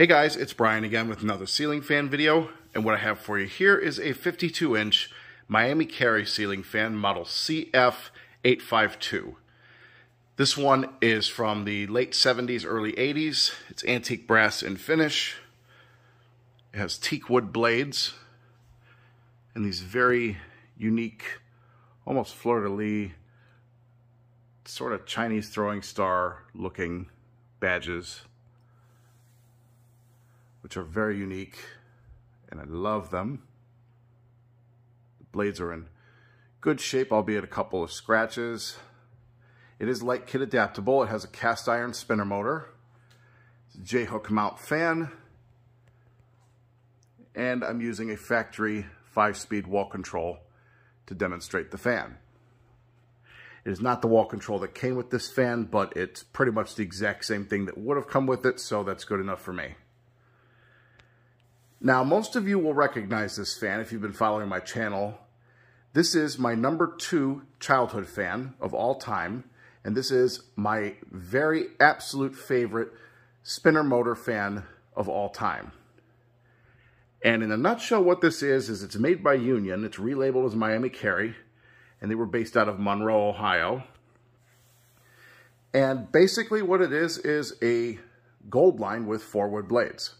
Hey guys, it's Brian again with another ceiling fan video, and what I have for you here is a 52-inch Miami Carey ceiling fan model CF852. This one is from the late 70s, early 80s. It's antique brass and finish. It has teak wood blades and these very unique, almost fleur-de-lis, sort of Chinese throwing star looking badges which are very unique and I love them. The blades are in good shape, albeit a couple of scratches. It is light kit adaptable. It has a cast iron spinner motor, J-hook mount fan, and I'm using a factory five-speed wall control to demonstrate the fan. It is not the wall control that came with this fan, but it's pretty much the exact same thing that would have come with it, so that's good enough for me. Now, most of you will recognize this fan if you've been following my channel. This is my number two childhood fan of all time, and this is my very absolute favorite spinner motor fan of all time. And in a nutshell, what this is, is it's made by Union. It's relabeled as Miami Carey, and they were based out of Monroe, Ohio. And basically what it is, is a gold line with four wood blades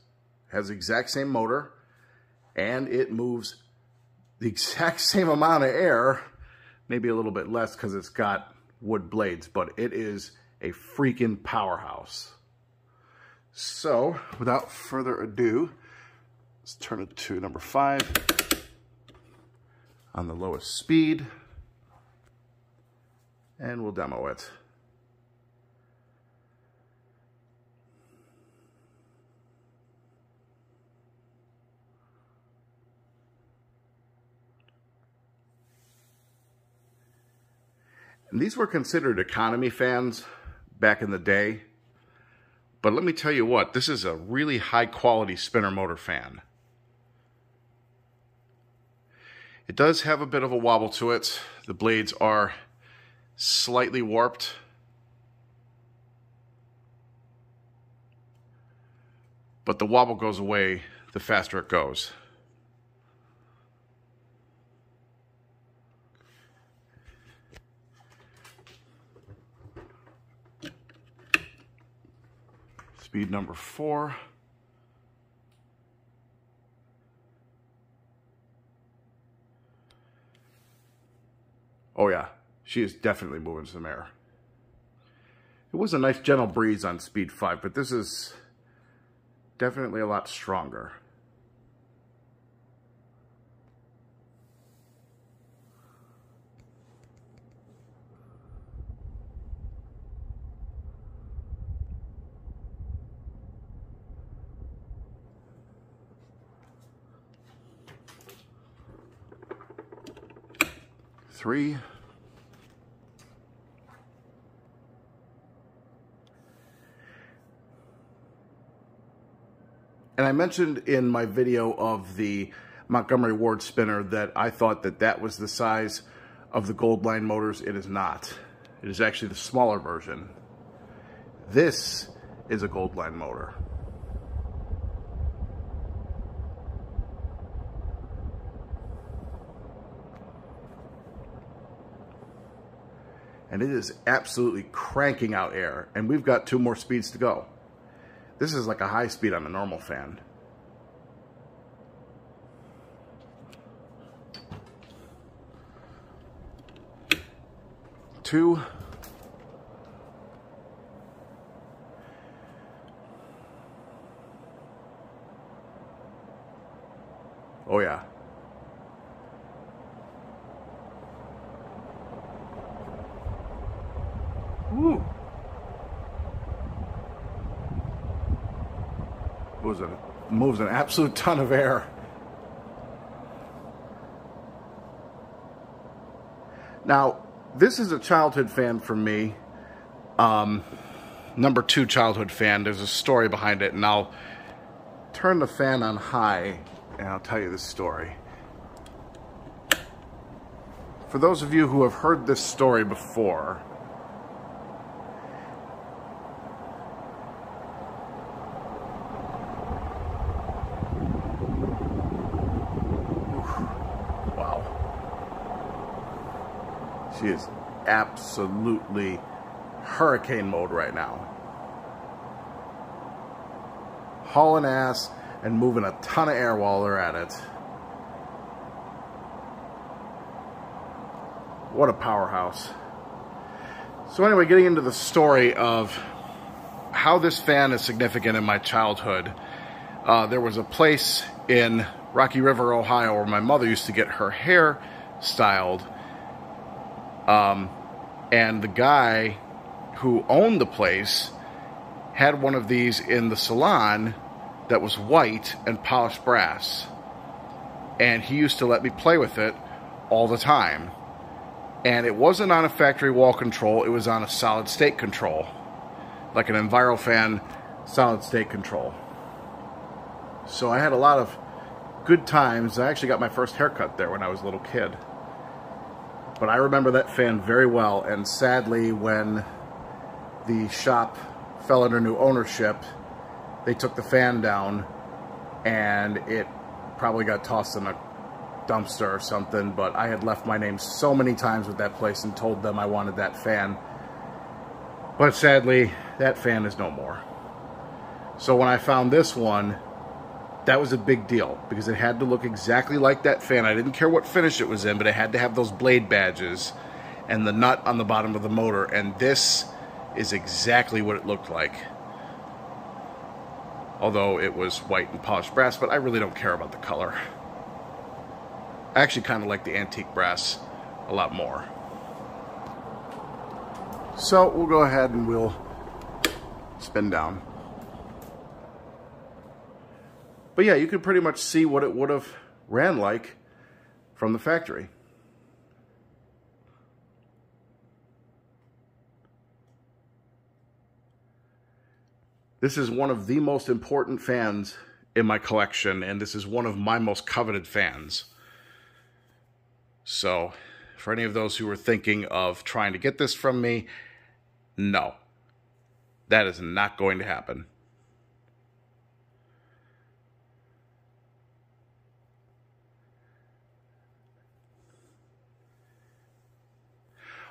has the exact same motor, and it moves the exact same amount of air, maybe a little bit less because it's got wood blades, but it is a freaking powerhouse. So, without further ado, let's turn it to number five on the lowest speed, and we'll demo it. And these were considered economy fans back in the day. But let me tell you what, this is a really high quality spinner motor fan. It does have a bit of a wobble to it. The blades are slightly warped. But the wobble goes away the faster it goes. Speed number four. Oh yeah, she is definitely moving some air. It was a nice gentle breeze on speed five, but this is definitely a lot stronger. Three. And I mentioned in my video of the Montgomery Ward spinner that I thought that that was the size of the Goldline motors. It is not. It is actually the smaller version. This is a Goldline motor. And it is absolutely cranking out air. And we've got two more speeds to go. This is like a high speed on a normal fan. Two. Oh yeah. Woo. Moves, a, moves an absolute ton of air. Now, this is a childhood fan for me. Um, number two childhood fan. There's a story behind it, and I'll turn the fan on high, and I'll tell you this story. For those of you who have heard this story before, She is absolutely hurricane mode right now. Hauling ass and moving a ton of air while they're at it. What a powerhouse. So anyway, getting into the story of how this fan is significant in my childhood. Uh, there was a place in Rocky River, Ohio, where my mother used to get her hair styled. Um, and the guy who owned the place had one of these in the salon that was white and polished brass. And he used to let me play with it all the time. And it wasn't on a factory wall control, it was on a solid state control. Like an EnviroFan solid state control. So I had a lot of good times. I actually got my first haircut there when I was a little kid. But I remember that fan very well, and sadly, when the shop fell under new ownership, they took the fan down, and it probably got tossed in a dumpster or something, but I had left my name so many times with that place and told them I wanted that fan. But sadly, that fan is no more. So when I found this one, that was a big deal because it had to look exactly like that fan. I didn't care what finish it was in, but it had to have those blade badges and the nut on the bottom of the motor. And this is exactly what it looked like. Although it was white and polished brass, but I really don't care about the color. I actually kind of like the antique brass a lot more. So we'll go ahead and we'll spin down. But yeah, you can pretty much see what it would have ran like from the factory. This is one of the most important fans in my collection, and this is one of my most coveted fans. So, for any of those who are thinking of trying to get this from me, no. That is not going to happen.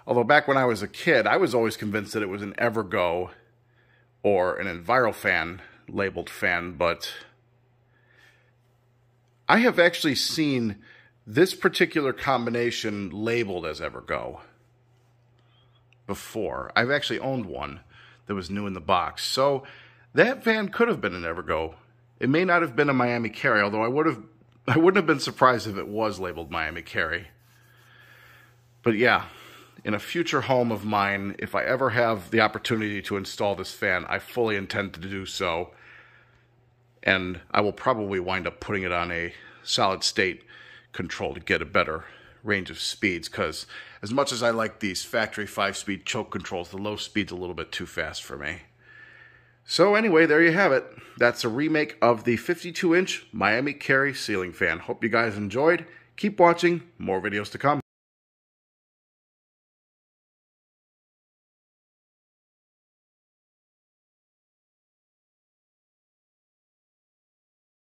Although back when I was a kid, I was always convinced that it was an Evergo or an EnviroFan labeled fan, but I have actually seen this particular combination labeled as Evergo before. I've actually owned one that was new in the box. So that van could have been an Evergo. It may not have been a Miami Carey, although I would have I wouldn't have been surprised if it was labeled Miami Carey. But yeah, in a future home of mine, if I ever have the opportunity to install this fan, I fully intend to do so. And I will probably wind up putting it on a solid state control to get a better range of speeds because as much as I like these factory 5-speed choke controls, the low speed's a little bit too fast for me. So anyway, there you have it. That's a remake of the 52-inch Miami Carey ceiling fan. Hope you guys enjoyed. Keep watching. More videos to come.